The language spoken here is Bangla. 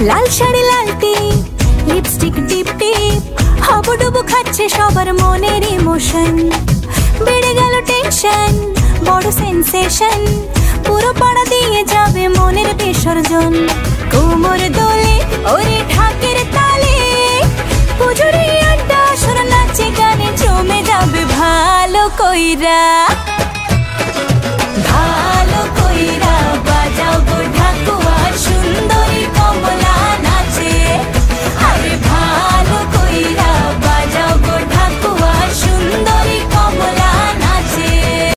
লাল শাড়ি, লাল টিপ লিপস্টিক টিপ টিপ। হাবুডুবু খাচ্ছে সবার মনের ইমোশন বেড়ে গেল টেনশন বড় সেন্সেশন পুরো পাড়া দিয়ে যাবে মনের বিসর্জন। কোমর দোলে, ওরে ঢাকের তালে। পুজোরে আড্ডা, সুর নাচে গানে জমে যাবে ভালো কইরা।